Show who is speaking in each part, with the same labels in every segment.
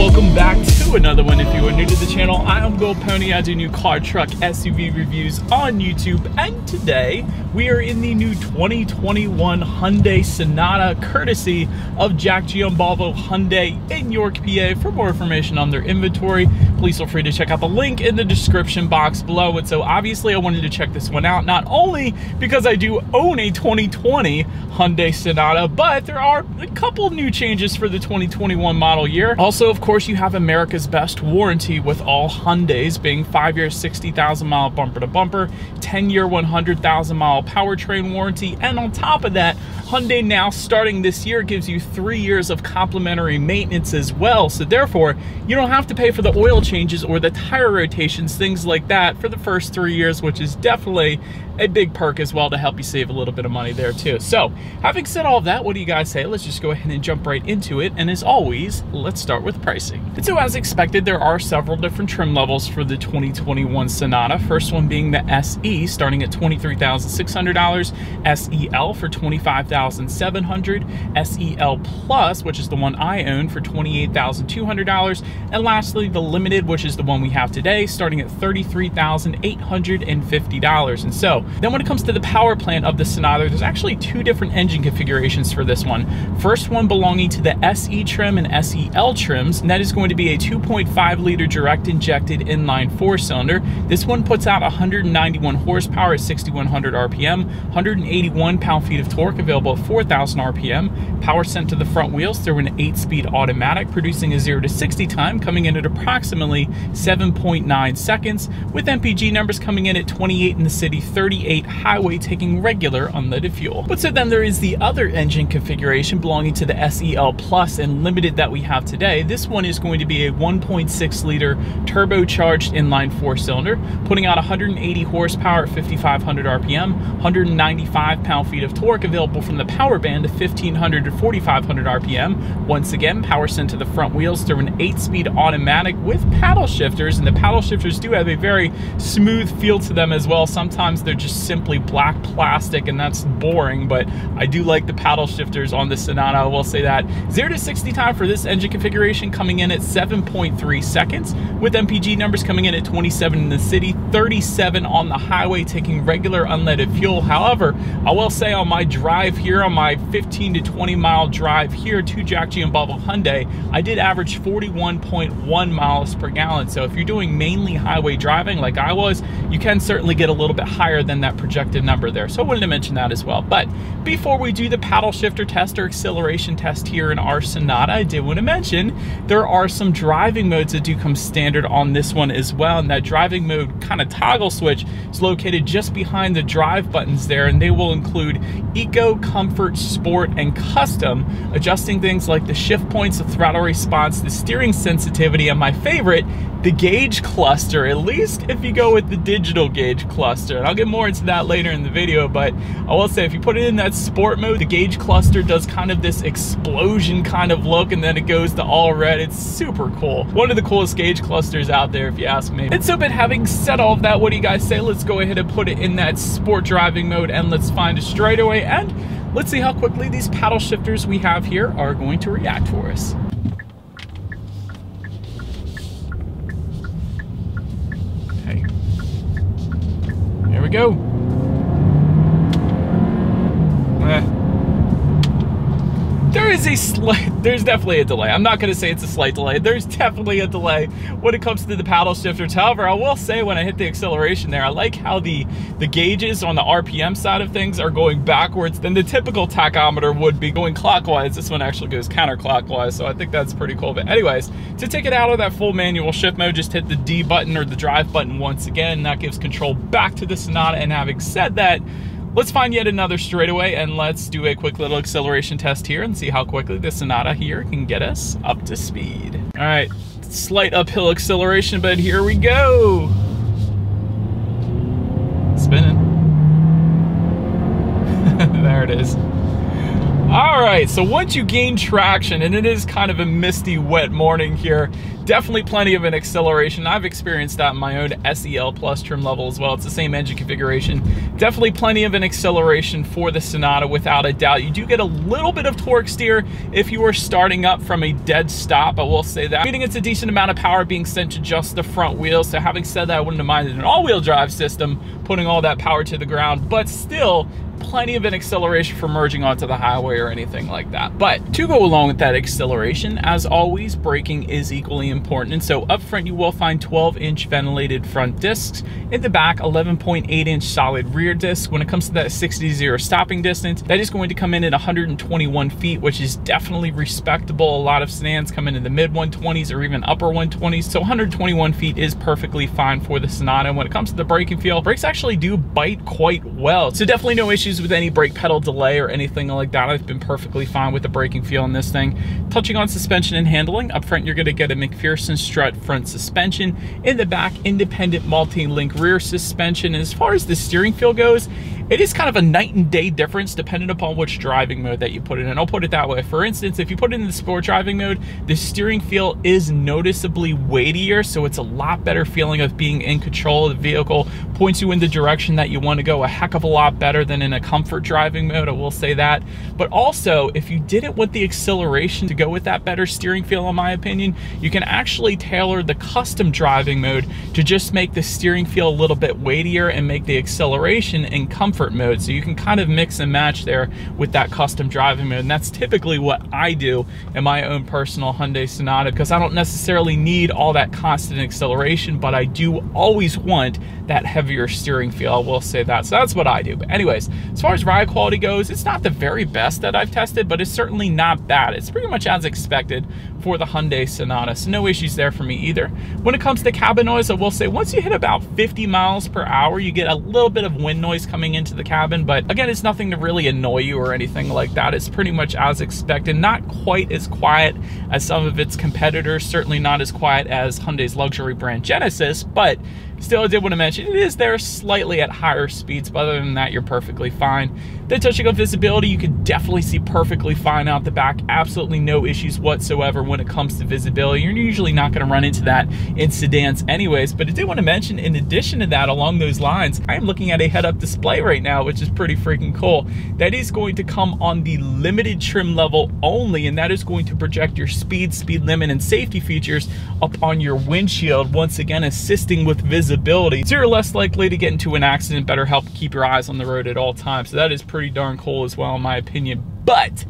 Speaker 1: welcome back another one. If you are new to the channel, I am Gold Pony. I do new car, truck, SUV reviews on YouTube. And today, we are in the new 2021 Hyundai Sonata, courtesy of Jack Giambalvo Hyundai in York, PA. For more information on their inventory, please feel free to check out the link in the description box below. And so obviously I wanted to check this one out, not only because I do own a 2020 Hyundai Sonata, but there are a couple new changes for the 2021 model year. Also, of course, you have America's best warranty with all Hyundais being five years, 60,000 mile bumper to bumper, 10 year, 100,000 mile powertrain warranty. And on top of that, Hyundai now starting this year gives you three years of complimentary maintenance as well. So therefore, you don't have to pay for the oil changes or the tire rotations, things like that for the first three years, which is definitely a big perk as well to help you save a little bit of money there too. So having said all that, what do you guys say? Let's just go ahead and jump right into it. And as always, let's start with pricing. And so as expected, there are several different trim levels for the 2021 Sonata. First one being the SE starting at $23,600, SEL for $25,700, SEL Plus, which is the one I own for $28,200, and lastly, the Limited, which is the one we have today, starting at $33,850. And so, then when it comes to the power plant of the Sonata, there's actually two different engine configurations for this one. First one belonging to the SE trim and SEL trims, and that is going to be a 2.5 liter direct injected inline four cylinder. This one puts out 191 horsepower at 6,100 RPM, 181 pound-feet of torque available at 4,000 RPM, power sent to the front wheels through an 8-speed automatic, producing a 0 to 60 time coming in at approximately 7.9 seconds, with MPG numbers coming in at 28 in the city, 38 highway, taking regular unleaded fuel. But so then there is the other engine configuration belonging to the SEL Plus and Limited that we have today. This one is going to be a 1.6 liter turbocharged inline four cylinder, putting out 180 horsepower at 5,500 RPM, 195 pound-feet of torque available from the power band of 1500 to 4500 RPM. Once again, power sent to the front wheels through an 8-speed automatic with paddle shifters, and the paddle shifters do have a very smooth feel to them as well. Sometimes they're just simply black plastic, and that's boring, but I do like the paddle shifters on the Sonata, I will say that. 0 to 60 time for this engine configuration coming in at 7.3 seconds, with MPG numbers coming in at 27 in the city, 37 on the highway, taking regular unleaded fuel. However, I will say on my drive here, on my 15 to 20 mile drive here to Jack Giambalvo Hyundai, I did average 41.1 miles per gallon. So if you're doing mainly highway driving like I was, you can certainly get a little bit higher than that projected number there. So I wanted to mention that as well. But before we do the paddle shifter test or acceleration test here in our Sonata, I did want to mention there are some driving modes that do come standard on this one as well. And that driving mode kind of toggle switch is located just behind the drive buttons there. And they will include Eco, comfort, sport, and custom, adjusting things like the shift points, the throttle response, the steering sensitivity, and my favorite, the gauge cluster, at least if you go with the digital gauge cluster. And I'll get more into that later in the video, but I will say if you put it in that sport mode, the gauge cluster does kind of this explosion kind of look and then it goes to all red. It's super cool. One of the coolest gauge clusters out there if you ask me. And so, but having said all of that, what do you guys say? Let's go ahead and put it in that sport driving mode and let's find a straightaway and Let's see how quickly these paddle shifters we have here are going to react for us. Go. There is a slight, there's definitely a delay. I'm not gonna say it's a slight delay. There's definitely a delay when it comes to the paddle shifters. However, I will say when I hit the acceleration there, I like how the, the gauges on the RPM side of things are going backwards than the typical tachometer would be going clockwise. This one actually goes counterclockwise, so I think that's pretty cool. But anyways, to take it out of that full manual shift mode, just hit the D button or the drive button once again. That gives control back to the Sonata. And having said that, Let's find yet another straightaway and let's do a quick little acceleration test here and see how quickly the Sonata here can get us up to speed. All right, slight uphill acceleration, but here we go. Spinning. there it is. All right. so once you gain traction, and it is kind of a misty, wet morning here, definitely plenty of an acceleration. I've experienced that in my own SEL Plus trim level as well. It's the same engine configuration. Definitely plenty of an acceleration for the Sonata without a doubt. You do get a little bit of torque steer if you are starting up from a dead stop, I will say that. Meaning it's a decent amount of power being sent to just the front wheel. So having said that, I wouldn't have minded an all-wheel drive system putting all that power to the ground, but still plenty of an acceleration for merging onto the highway or anything like that. But to go along with that acceleration, as always, braking is equally important. And so up front, you will find 12 inch ventilated front discs. In the back, 11.8 inch solid rear disc. When it comes to that 60 0 stopping distance, that is going to come in at 121 feet, which is definitely respectable. A lot of sedans come in in the mid 120s or even upper 120s. So 121 feet is perfectly fine for the Sonata. When it comes to the braking feel, brakes actually do bite quite well. So definitely no issues with any brake pedal delay or anything like that. I've been perfectly fine with the braking feel in this thing. Touching on suspension and handling, up front you're gonna get a MacPherson strut front suspension. In the back, independent multi-link rear suspension. as far as the steering feel goes, it is kind of a night and day difference depending upon which driving mode that you put it in. I'll put it that way. For instance, if you put it in the sport driving mode, the steering feel is noticeably weightier, so it's a lot better feeling of being in control of the vehicle, points you in the direction that you want to go a heck of a lot better than in a comfort driving mode, I will say that. But also, if you didn't want the acceleration to go with that better steering feel, in my opinion, you can actually tailor the custom driving mode to just make the steering feel a little bit weightier and make the acceleration and comfort comfort mode. So you can kind of mix and match there with that custom driving mode. And that's typically what I do in my own personal Hyundai Sonata because I don't necessarily need all that constant acceleration, but I do always want that heavier steering feel. I will say that. So that's what I do. But anyways, as far as ride quality goes, it's not the very best that I've tested, but it's certainly not bad. It's pretty much as expected for the Hyundai Sonata. So no issues there for me either. When it comes to cabin noise, I will say once you hit about 50 miles per hour, you get a little bit of wind noise coming into the cabin. But again, it's nothing to really annoy you or anything like that. It's pretty much as expected. Not quite as quiet as some of its competitors. Certainly not as quiet as Hyundai's luxury brand Genesis, but Still, I did want to mention it is there slightly at higher speeds, but other than that, you're perfectly fine. Then touching on visibility, you can definitely see perfectly fine out the back. Absolutely no issues whatsoever when it comes to visibility. You're usually not going to run into that in sedans anyways, but I did want to mention in addition to that, along those lines, I am looking at a head-up display right now, which is pretty freaking cool. That is going to come on the limited trim level only, and that is going to project your speed, speed limit, and safety features upon your windshield, once again assisting with visibility. So you're less likely to get into an accident, better help keep your eyes on the road at all times. So that is pretty darn cool as well in my opinion. But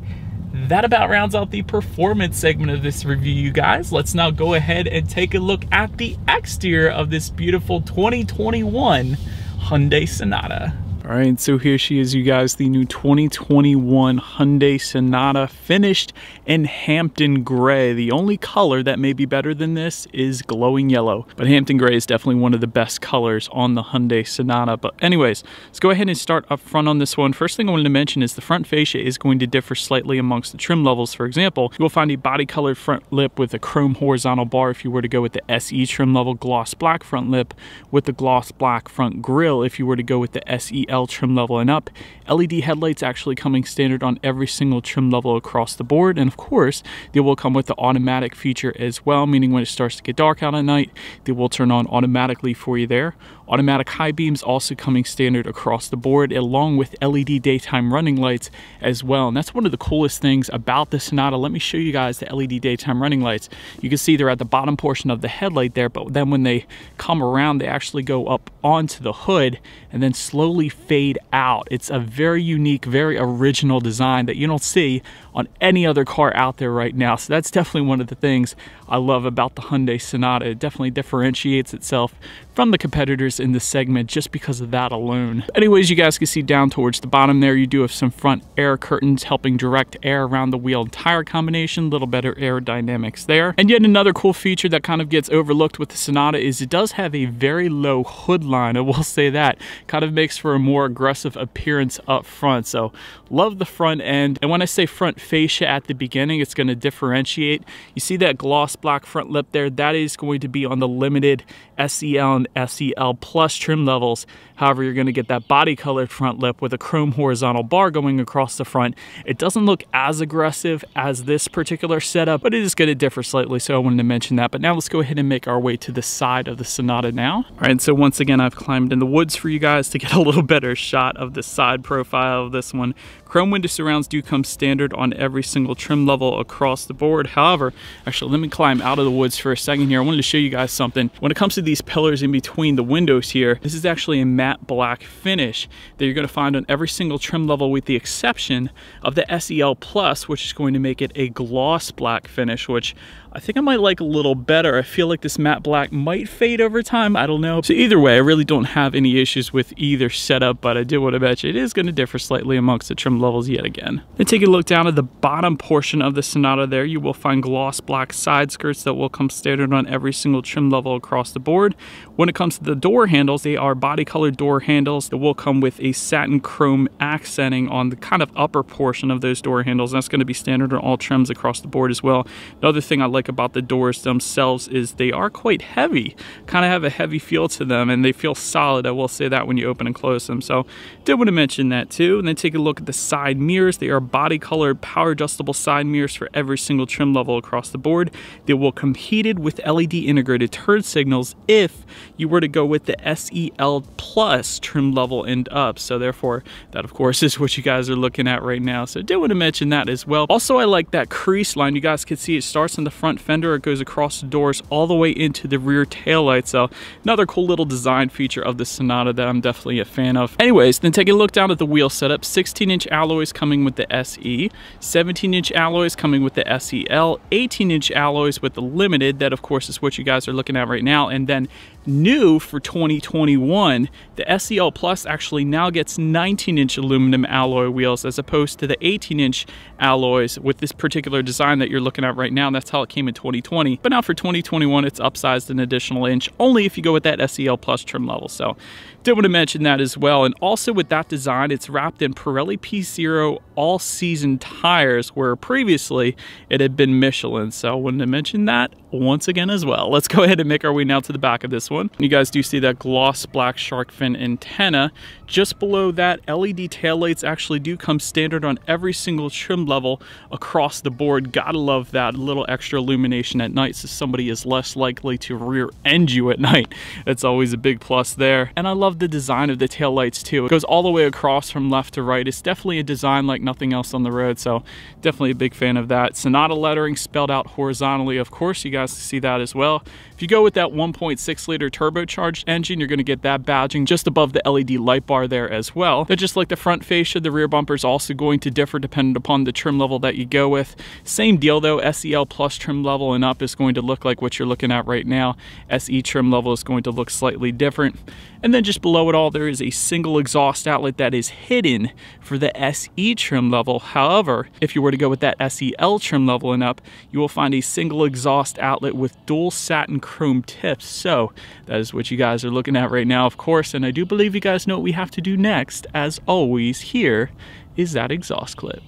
Speaker 1: that about rounds out the performance segment of this review, you guys. Let's now go ahead and take a look at the exterior of this beautiful 2021 Hyundai Sonata. All right, so here she is, you guys, the new 2021 Hyundai Sonata finished in Hampton Gray. The only color that may be better than this is glowing yellow, but Hampton Gray is definitely one of the best colors on the Hyundai Sonata. But anyways, let's go ahead and start up front on this one. First thing I wanted to mention is the front fascia is going to differ slightly amongst the trim levels. For example, you will find a body colored front lip with a chrome horizontal bar if you were to go with the SE trim level gloss black front lip with the gloss black front grille if you were to go with the SEL trim level and up. LED headlights actually coming standard on every single trim level across the board. And of course, they will come with the automatic feature as well, meaning when it starts to get dark out at night, they will turn on automatically for you there. Automatic high beams also coming standard across the board along with LED daytime running lights as well. And that's one of the coolest things about the Sonata. Let me show you guys the LED daytime running lights. You can see they're at the bottom portion of the headlight there, but then when they come around, they actually go up onto the hood and then slowly fade out. It's a very unique, very original design that you don't see on any other car out there right now. So that's definitely one of the things I love about the Hyundai Sonata. It definitely differentiates itself from the competitors in the segment just because of that alone. Anyways, you guys can see down towards the bottom there, you do have some front air curtains helping direct air around the wheel and tire combination, a little better aerodynamics there. And yet another cool feature that kind of gets overlooked with the Sonata is it does have a very low hood line, I will say that. Kind of makes for a more aggressive appearance up front. So love the front end. And when I say front fascia at the beginning, it's gonna differentiate. You see that gloss black front lip there? That is going to be on the limited SEL and SEL Plus trim levels. However, you're gonna get that body colored front lip with a chrome horizontal bar going across the front. It doesn't look as aggressive as this particular setup, but it is gonna differ slightly, so I wanted to mention that. But now let's go ahead and make our way to the side of the Sonata now. All right, so once again, I've climbed in the woods for you guys to get a little better shot of the side profile of this one. Chrome window surrounds do come standard on every single trim level across the board. However, actually, let me climb out of the woods for a second here. I wanted to show you guys something. When it comes to these pillars in between the windows here, this is actually a matte black finish that you're gonna find on every single trim level with the exception of the SEL Plus, which is going to make it a gloss black finish, which I think I might like a little better. I feel like this matte black might fade over time. I don't know. So either way, I really don't have any issues with either setup, but I do want to bet you it is going to differ slightly amongst the trim levels yet again. Then take a look down at the bottom portion of the Sonata there. You will find gloss black side skirts that will come standard on every single trim level across the board. When it comes to the door handles, they are body colored door handles that will come with a satin chrome accenting on the kind of upper portion of those door handles. That's going to be standard on all trims across the board as well. Another thing I like about the doors themselves is they are quite heavy, kind of have a heavy feel to them and they feel solid. I will say that when you open and close them. So did want to mention that too. And then take a look at the side mirrors. They are body colored power adjustable side mirrors for every single trim level across the board. They will come heated with LED integrated turn signals if you were to go with the SEL Plus trim level and up. So therefore that of course is what you guys are looking at right now. So I did want to mention that as well. Also I like that crease line. You guys can see it starts on the front front fender. It goes across the doors all the way into the rear taillight. So another cool little design feature of the Sonata that I'm definitely a fan of. Anyways, then taking a look down at the wheel setup, 16 inch alloys coming with the SE, 17 inch alloys coming with the SEL, 18 inch alloys with the Limited. That of course is what you guys are looking at right now. And then new for 2021, the SEL Plus actually now gets 19 inch aluminum alloy wheels as opposed to the 18 inch alloys with this particular design that you're looking at right now. That's how it came in 2020. But now for 2021, it's upsized an additional inch only if you go with that SEL Plus trim level. So did want to mention that as well. And also with that design, it's wrapped in Pirelli P Zero all-season tires, where previously it had been Michelin. So I wanted to mention that once again as well. Let's go ahead and make our way now to the back of this one. You guys do see that gloss black shark fin antenna. Just below that, LED taillights actually do come standard on every single trim level across the board. Gotta love that little extra illumination at night so somebody is less likely to rear end you at night. That's always a big plus there. And I love the design of the tail lights too. It goes all the way across from left to right. It's definitely a design like nothing else on the road, so definitely a big fan of that. Sonata lettering spelled out horizontally, of course, you guys see that as well. If you go with that 1.6 liter turbocharged engine, you're gonna get that badging just above the LED light bar there as well. They're just like the front fascia, the rear bumper is also going to differ depending upon the trim level that you go with. Same deal though, SEL plus trim level and up is going to look like what you're looking at right now. SE trim level is going to look slightly different. And then just below it all, there is a single exhaust outlet that is hidden for the SE trim level. However, if you were to go with that SEL trim level and up, you will find a single exhaust outlet with dual satin chrome tips. So that is what you guys are looking at right now, of course. And I do believe you guys know what we have to do next. As always, here is that exhaust clip.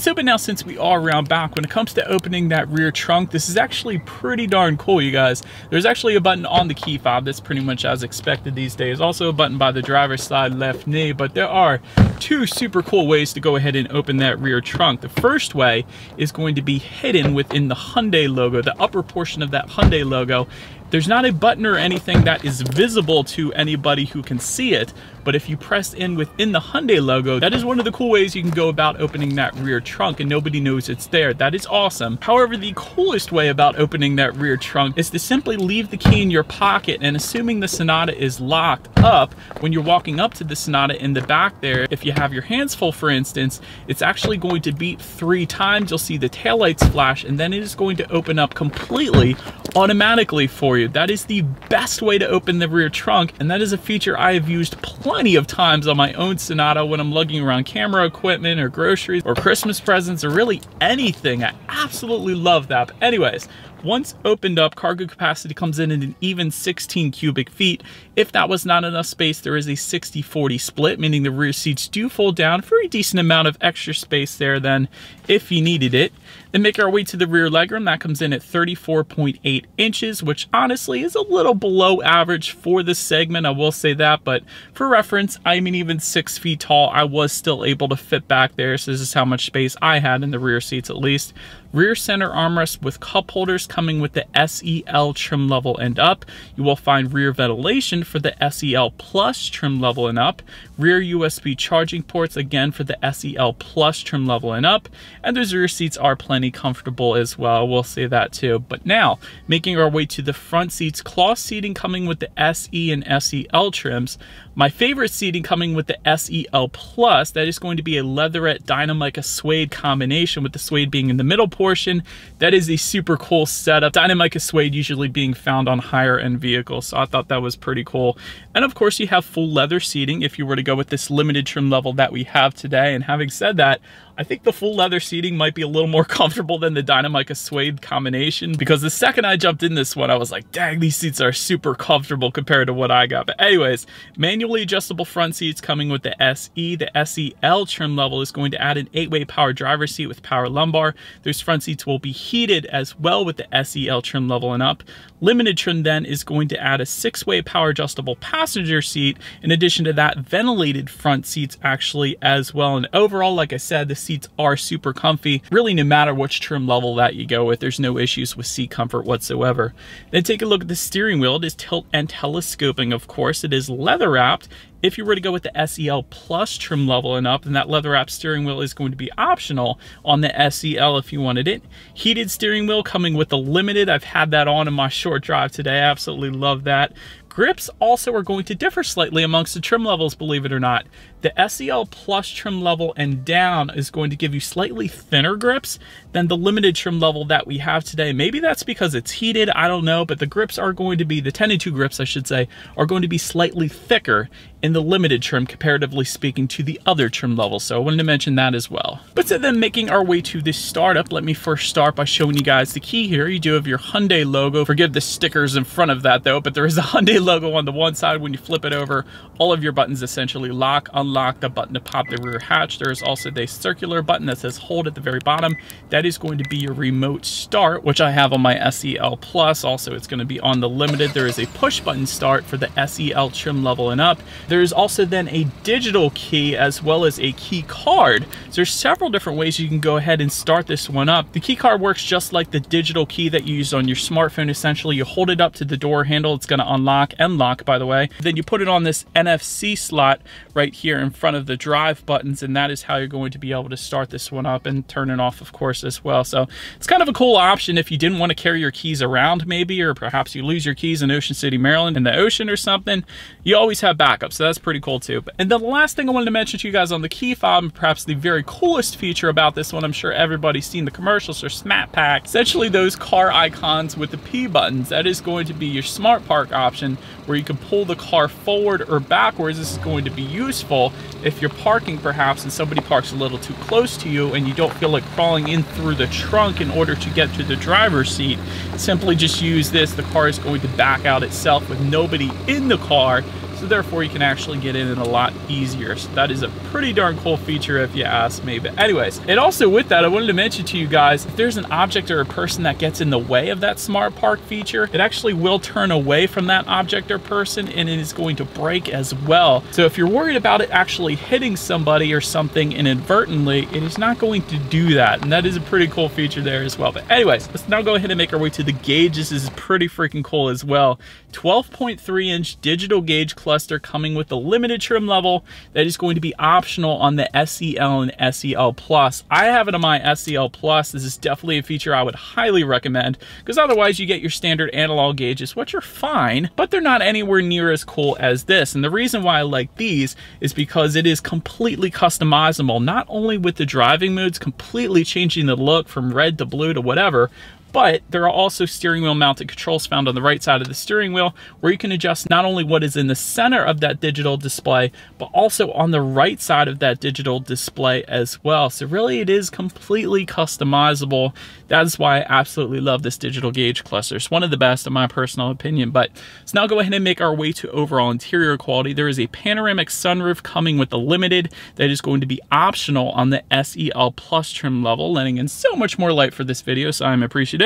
Speaker 1: So, but now since we are around back, when it comes to opening that rear trunk, this is actually pretty darn cool, you guys. There's actually a button on the key fob that's pretty much as expected these days. Also a button by the driver's side left knee, but there are two super cool ways to go ahead and open that rear trunk. The first way is going to be hidden within the Hyundai logo, the upper portion of that Hyundai logo. There's not a button or anything that is visible to anybody who can see it, but if you press in within the Hyundai logo, that is one of the cool ways you can go about opening that rear trunk and nobody knows it's there. That is awesome. However, the coolest way about opening that rear trunk is to simply leave the key in your pocket and assuming the Sonata is locked up, when you're walking up to the Sonata in the back there, if you have your hands full, for instance, it's actually going to beep three times. You'll see the taillights flash and then it is going to open up completely automatically for you you. That is the best way to open the rear trunk, and that is a feature I have used plenty of times on my own Sonata when I'm lugging around camera equipment or groceries or Christmas presents or really anything. I absolutely love that. But anyways, once opened up, cargo capacity comes in at an even 16 cubic feet. If that was not enough space, there is a 60-40 split, meaning the rear seats do fold down for a decent amount of extra space there then if you needed it. Then make our way to the rear legroom. That comes in at 34.8 inches, which honestly is a little below average for this segment. I will say that, but for reference, I'm even six feet tall. I was still able to fit back there. So this is how much space I had in the rear seats at least. Rear center armrest with cup holders coming with the SEL trim level and up. You will find rear ventilation for the SEL Plus trim level and up. Rear USB charging ports again for the SEL Plus trim level and up. And those rear seats are plenty comfortable as well. We'll say that too. But now, making our way to the front seats, cloth seating coming with the SE and SEL trims. My favorite seating coming with the SEL Plus, that is going to be a leatherette Dinamica suede combination with the suede being in the middle portion. That is a super cool setup. Dinamica suede usually being found on higher end vehicles, so I thought that was pretty cool. And of course you have full leather seating if you were to go with this limited trim level that we have today. And having said that, I think the full leather seating might be a little more comfortable than the Dinamica suede combination because the second I jumped in this one, I was like, dang, these seats are super comfortable compared to what I got. But anyways, manually adjustable front seats coming with the SE. The SEL trim level is going to add an eight-way power driver seat with power lumbar. Those front seats will be heated as well with the SEL trim level and up. Limited trim then is going to add a six-way power adjustable passenger seat. In addition to that, ventilated front seats actually as well. And overall, like I said, the seats are super comfy. Really, no matter which trim level that you go with, there's no issues with seat comfort whatsoever. Then take a look at the steering wheel. It is tilt and telescoping, of course. It is leather wrapped if you were to go with the SEL Plus trim level and up, then that leather wrap steering wheel is going to be optional on the SEL if you wanted it. Heated steering wheel coming with the limited. I've had that on in my short drive today. I absolutely love that. Grips also are going to differ slightly amongst the trim levels, believe it or not. The SEL Plus trim level and down is going to give you slightly thinner grips than the limited trim level that we have today. Maybe that's because it's heated, I don't know, but the grips are going to be, the 10 and 2 grips I should say, are going to be slightly thicker in the limited trim comparatively speaking to the other trim levels. So I wanted to mention that as well. But so then making our way to this startup, let me first start by showing you guys the key here. You do have your Hyundai logo. Forgive the stickers in front of that though, but there is a Hyundai logo on the one side. When you flip it over, all of your buttons essentially lock, unlock the button to pop the rear hatch. There is also the circular button that says hold at the very bottom. That is going to be your remote start, which I have on my SEL Plus. Also, it's going to be on the limited. There is a push button start for the SEL trim level and up. There's also then a digital key as well as a key card. So there's several different ways you can go ahead and start this one up. The key card works just like the digital key that you use on your smartphone. Essentially, you hold it up to the door handle. It's going to unlock and lock, by the way. Then you put it on this NFC slot right here in front of the drive buttons, and that is how you're going to be able to start this one up and turn it off, of course, as well. So it's kind of a cool option if you didn't want to carry your keys around maybe, or perhaps you lose your keys in Ocean City, Maryland in the ocean or something. You always have backups so that's pretty cool too. And the last thing I wanted to mention to you guys on the key fob, perhaps the very coolest feature about this one, I'm sure everybody's seen the commercials or Smart Park, essentially those car icons with the P buttons. That is going to be your smart park option where you can pull the car forward or backwards. This is going to be useful if you're parking perhaps and somebody parks a little too close to you and you don't feel like crawling in through the trunk in order to get to the driver's seat. Simply just use this. The car is going to back out itself with nobody in the car so therefore you can actually get in it a lot easier. So that is a pretty darn cool feature if you ask me. But anyways, and also with that, I wanted to mention to you guys, if there's an object or a person that gets in the way of that smart park feature, it actually will turn away from that object or person and it is going to brake as well. So if you're worried about it actually hitting somebody or something inadvertently, it is not going to do that. And that is a pretty cool feature there as well. But anyways, let's now go ahead and make our way to the gauge. This is pretty freaking cool as well. 12.3 inch digital gauge cluster coming with the limited trim level that is going to be optional on the SEL and SEL Plus. I have it on my SEL Plus. This is definitely a feature I would highly recommend because otherwise you get your standard analog gauges, which are fine, but they're not anywhere near as cool as this. And the reason why I like these is because it is completely customizable, not only with the driving modes, completely changing the look from red to blue to whatever, but there are also steering wheel mounted controls found on the right side of the steering wheel where you can adjust not only what is in the center of that digital display, but also on the right side of that digital display as well. So really it is completely customizable. That is why I absolutely love this digital gauge cluster. It's one of the best in my personal opinion, but let's now go ahead and make our way to overall interior quality. There is a panoramic sunroof coming with the Limited that is going to be optional on the SEL Plus trim level, letting in so much more light for this video, so I'm appreciative.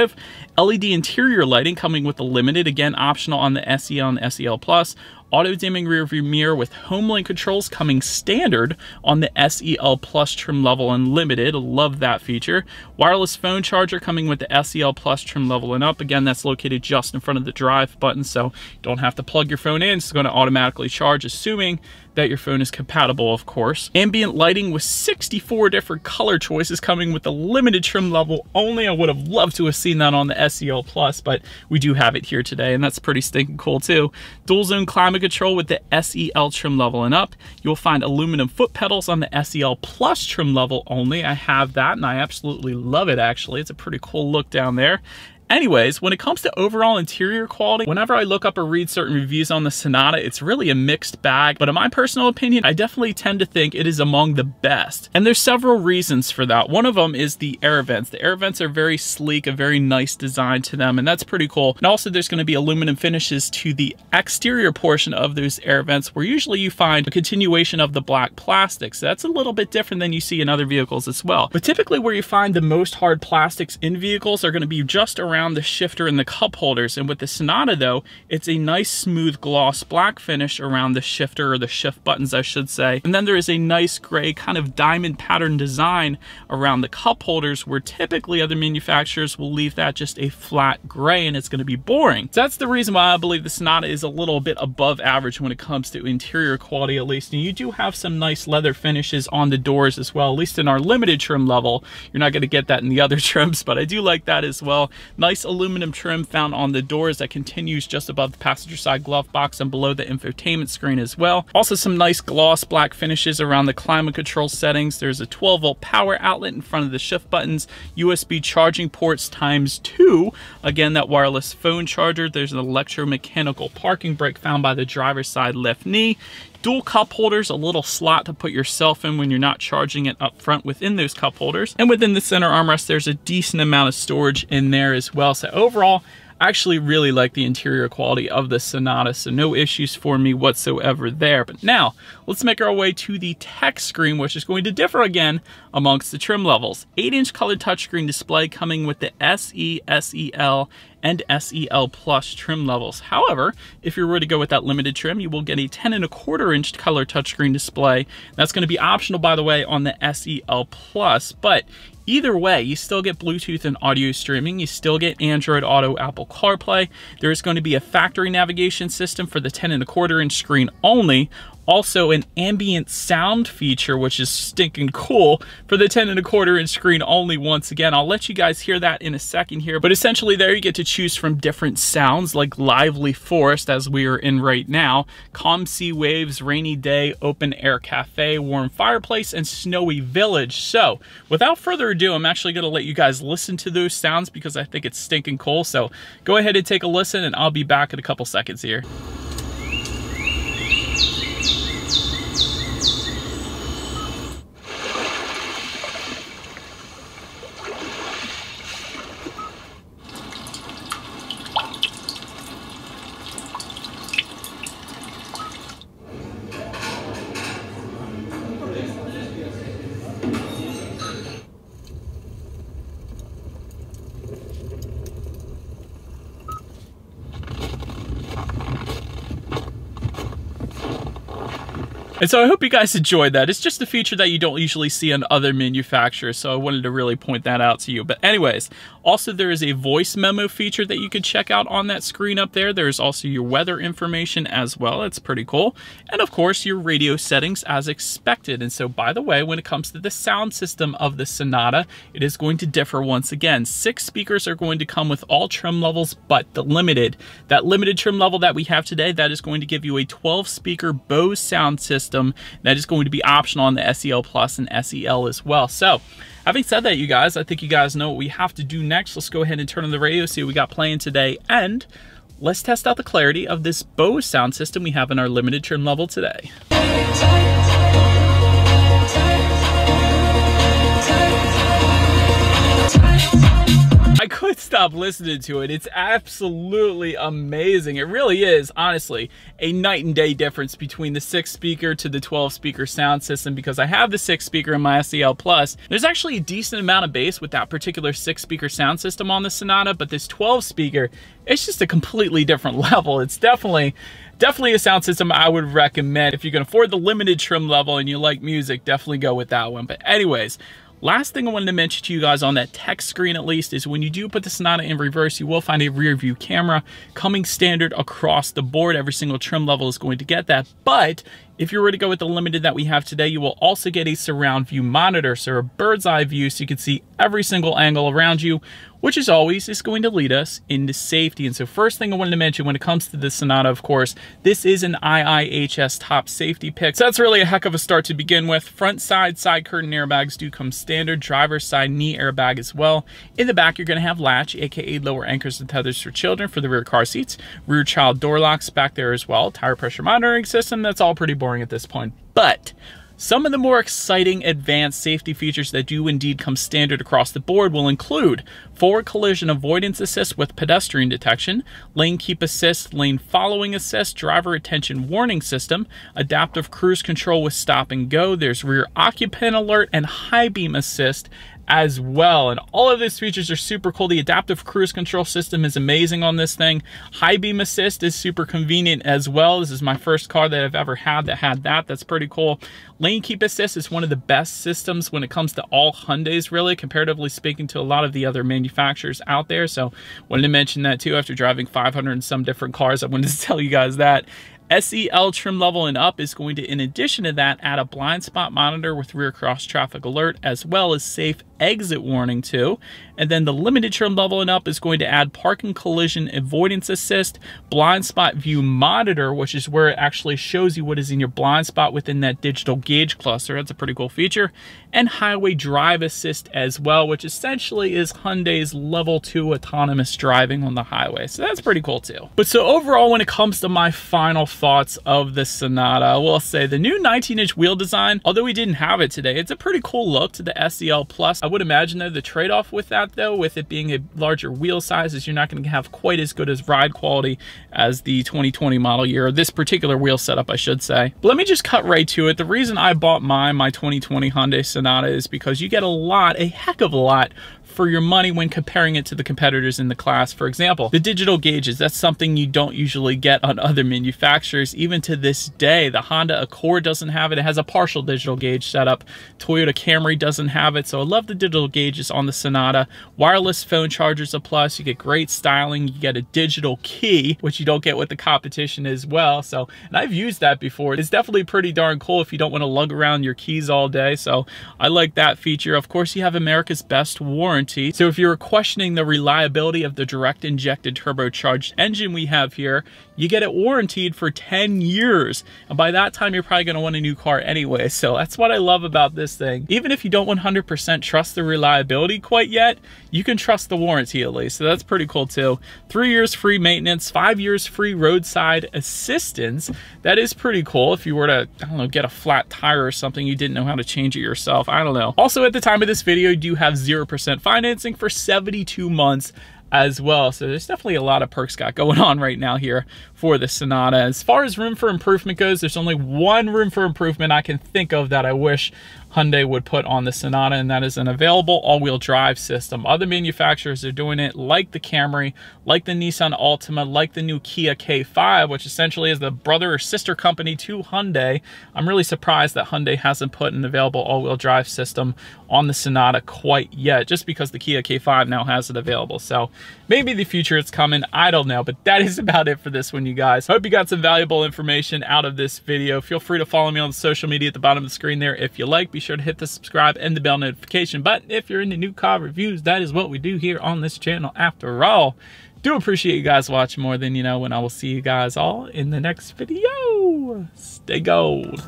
Speaker 1: LED interior lighting coming with the Limited, again optional on the SEL and SEL Plus auto dimming rear view mirror with home HomeLink controls coming standard on the SEL Plus trim level and limited. Love that feature. Wireless phone charger coming with the SEL Plus trim level and up. Again, that's located just in front of the drive button, so you don't have to plug your phone in. It's going to automatically charge, assuming that your phone is compatible, of course. Ambient lighting with 64 different color choices coming with the limited trim level only. I would have loved to have seen that on the SEL Plus, but we do have it here today, and that's pretty stinking cool too. Dual zone climate control with the SEL trim level and up. You'll find aluminum foot pedals on the SEL Plus trim level only. I have that, and I absolutely love it, actually. It's a pretty cool look down there. Anyways, when it comes to overall interior quality, whenever I look up or read certain reviews on the Sonata, it's really a mixed bag, but in my personal opinion, I definitely tend to think it is among the best. And there's several reasons for that. One of them is the air vents. The air vents are very sleek, a very nice design to them, and that's pretty cool. And also there's gonna be aluminum finishes to the exterior portion of those air vents, where usually you find a continuation of the black plastic. So that's a little bit different than you see in other vehicles as well. But typically where you find the most hard plastics in vehicles are gonna be just around around the shifter and the cup holders. And with the Sonata though, it's a nice smooth gloss black finish around the shifter or the shift buttons, I should say. And then there is a nice gray kind of diamond pattern design around the cup holders where typically other manufacturers will leave that just a flat gray and it's gonna be boring. So that's the reason why I believe the Sonata is a little bit above average when it comes to interior quality at least. And you do have some nice leather finishes on the doors as well, at least in our limited trim level. You're not gonna get that in the other trims, but I do like that as well. Aluminum trim found on the doors that continues just above the passenger side glove box and below the infotainment screen as well. Also some nice gloss black finishes around the climate control settings. There's a 12 volt power outlet in front of the shift buttons, USB charging ports times two. Again, that wireless phone charger. There's an electromechanical parking brake found by the driver's side left knee dual cup holders, a little slot to put yourself in when you're not charging it up front within those cup holders. And within the center armrest, there's a decent amount of storage in there as well. So overall, I actually really like the interior quality of the Sonata, so no issues for me whatsoever there. But now, let's make our way to the tech screen, which is going to differ again amongst the trim levels. 8-inch color touchscreen display coming with the SE, SEL, and SEL Plus trim levels. However, if you're ready to go with that limited trim, you will get a 10 and a quarter inch color touchscreen display. That's going to be optional, by the way, on the SEL Plus, but Either way, you still get Bluetooth and audio streaming. You still get Android Auto, Apple CarPlay. There's going to be a factory navigation system for the 10 and a quarter inch screen only also an ambient sound feature, which is stinking cool for the 10 and a quarter inch screen only once again. I'll let you guys hear that in a second here, but essentially there you get to choose from different sounds like lively forest as we are in right now, calm sea waves, rainy day, open air cafe, warm fireplace, and snowy village. So without further ado, I'm actually gonna let you guys listen to those sounds because I think it's stinking cool. So go ahead and take a listen and I'll be back in a couple seconds here. So I hope you guys enjoyed that. It's just a feature that you don't usually see on other manufacturers, so I wanted to really point that out to you. But anyways, also there is a voice memo feature that you can check out on that screen up there. There's also your weather information as well. It's pretty cool. And of course, your radio settings as expected. And so by the way, when it comes to the sound system of the Sonata, it is going to differ once again. Six speakers are going to come with all trim levels, but the limited. That limited trim level that we have today, that is going to give you a 12 speaker Bose sound system system that is going to be optional on the SEL Plus and SEL as well. So having said that, you guys, I think you guys know what we have to do next. Let's go ahead and turn on the radio, see what we got playing today, and let's test out the clarity of this Bose sound system we have in our limited trim level today. I could stop listening to it. It's absolutely amazing. It really is, honestly, a night and day difference between the six speaker to the 12 speaker sound system because I have the six speaker in my SEL Plus. There's actually a decent amount of bass with that particular six speaker sound system on the Sonata, but this 12 speaker, it's just a completely different level. It's definitely definitely a sound system I would recommend. If you can afford the limited trim level and you like music, definitely go with that one. But anyways, Last thing I wanted to mention to you guys on that text screen at least is when you do put the Sonata in reverse, you will find a rear view camera coming standard across the board. Every single trim level is going to get that. But if you were to go with the limited that we have today, you will also get a surround view monitor, so a bird's eye view so you can see every single angle around you which as always is going to lead us into safety. And so first thing I wanted to mention when it comes to the Sonata, of course, this is an IIHS top safety pick. So that's really a heck of a start to begin with. Front side side curtain airbags do come standard, driver's side knee airbag as well. In the back, you're gonna have latch, AKA lower anchors and tethers for children for the rear car seats, rear child door locks back there as well, tire pressure monitoring system. That's all pretty boring at this point. But some of the more exciting advanced safety features that do indeed come standard across the board will include forward collision avoidance assist with pedestrian detection, lane keep assist, lane following assist, driver attention warning system, adaptive cruise control with stop and go, there's rear occupant alert and high beam assist, as well. And all of these features are super cool. The adaptive cruise control system is amazing on this thing. High beam assist is super convenient as well. This is my first car that I've ever had that had that. That's pretty cool. Lane keep assist is one of the best systems when it comes to all Hyundais really, comparatively speaking to a lot of the other manufacturers out there. So wanted to mention that too after driving 500 and some different cars. I wanted to tell you guys that. SEL trim level and up is going to, in addition to that, add a blind spot monitor with rear cross traffic alert, as well as safe exit warning too. And then the limited trim level and up is going to add parking collision avoidance assist, blind spot view monitor, which is where it actually shows you what is in your blind spot within that digital gauge cluster. That's a pretty cool feature. And highway drive assist as well, which essentially is Hyundai's level two autonomous driving on the highway. So that's pretty cool too. But so overall, when it comes to my final thoughts of the Sonata, I will say the new 19 inch wheel design, although we didn't have it today, it's a pretty cool look to the SEL Plus. I would imagine though the trade-off with that though, with it being a larger wheel size, is you're not going to have quite as good as ride quality as the 2020 model year, or this particular wheel setup, I should say. But let me just cut right to it. The reason I bought mine, my 2020 Hyundai Sonata, is because you get a lot, a heck of a lot for your money when comparing it to the competitors in the class. For example, the digital gauges, that's something you don't usually get on other manufacturers. Even to this day, the Honda Accord doesn't have it. It has a partial digital gauge setup. Toyota Camry doesn't have it. So I love the digital gauges on the Sonata. Wireless phone chargers a plus. You get great styling. You get a digital key, which you don't get with the competition as well. So, and I've used that before. It's definitely pretty darn cool if you don't want to lug around your keys all day. So I like that feature. Of course, you have America's best warranty warranty. So if you're questioning the reliability of the direct injected turbocharged engine we have here, you get it warranted for 10 years. And by that time, you're probably gonna want a new car anyway. So that's what I love about this thing. Even if you don't 100% trust the reliability quite yet, you can trust the warranty at least. So that's pretty cool too. Three years free maintenance, five years free roadside assistance. That is pretty cool. If you were to, I don't know, get a flat tire or something, you didn't know how to change it yourself. I don't know. Also at the time of this video, you do have 0% financing for 72 months as well. So there's definitely a lot of perks got going on right now here for the Sonata. As far as room for improvement goes, there's only one room for improvement I can think of that I wish Hyundai would put on the Sonata, and that is an available all-wheel drive system. Other manufacturers are doing it like the Camry, like the Nissan Altima, like the new Kia K5, which essentially is the brother or sister company to Hyundai. I'm really surprised that Hyundai hasn't put an available all-wheel drive system on the Sonata quite yet, just because the Kia K5 now has it available. So maybe the future it's coming, I don't know, but that is about it for this one, you guys. Hope you got some valuable information out of this video. Feel free to follow me on the social media at the bottom of the screen there if you like. Be sure to hit the subscribe and the bell notification button. If you're into new car reviews, that is what we do here on this channel after all. Do appreciate you guys watching more than you know, and I will see you guys all in the next video. Stay gold.